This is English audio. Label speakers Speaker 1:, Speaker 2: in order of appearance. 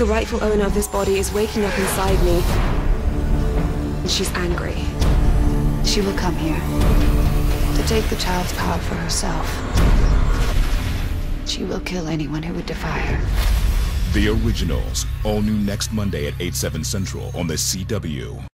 Speaker 1: The rightful owner of this body is waking up inside me. And she's angry.
Speaker 2: She will come here to take the child's power for herself. She will kill anyone who would defy her.
Speaker 3: The Originals, all new next Monday at 8, 7 central on the CW.